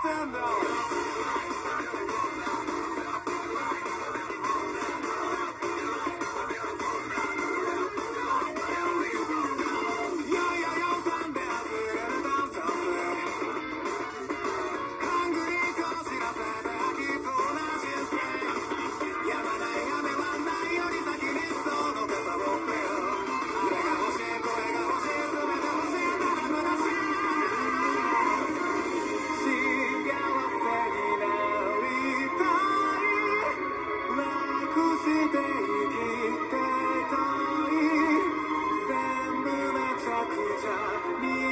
Stand up. me.